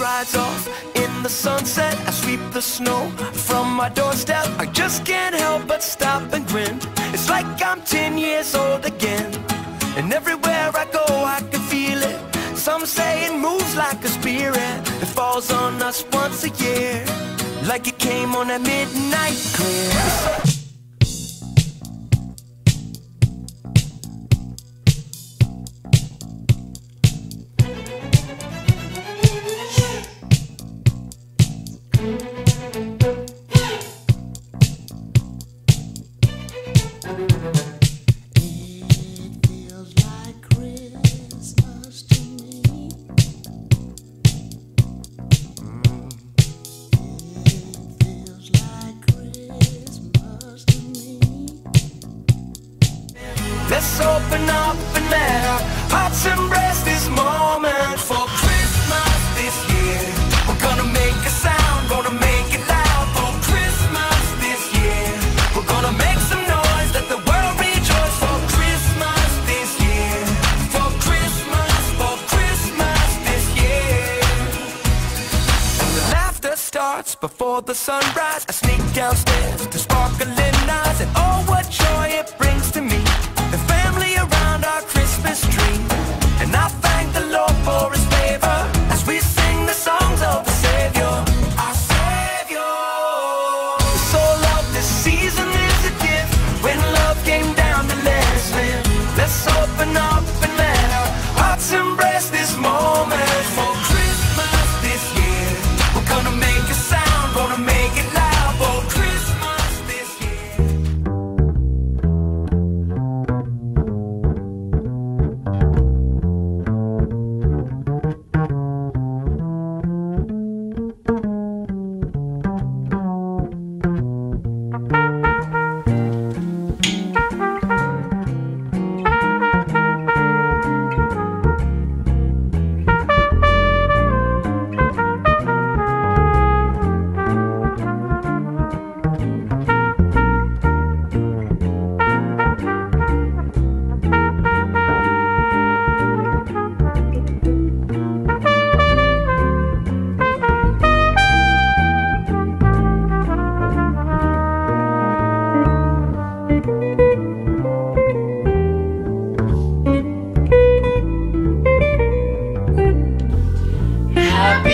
rides off in the sunset. I sweep the snow from my doorstep. I just can't help but stop and grin. It's like I'm 10 years old again. And everywhere I go, I can feel it. Some say it moves like a spirit. It falls on us once a year. Like it came on a midnight clear. Let's open up and let our hearts embrace this moment for Christmas this year. We're gonna make a sound, gonna make it loud for Christmas this year. We're gonna make some noise, let the world rejoice for Christmas this year. For Christmas, for Christmas this year. And the laughter starts before the sunrise. I sneak downstairs to sparkling eyes, and oh, what joy it happy.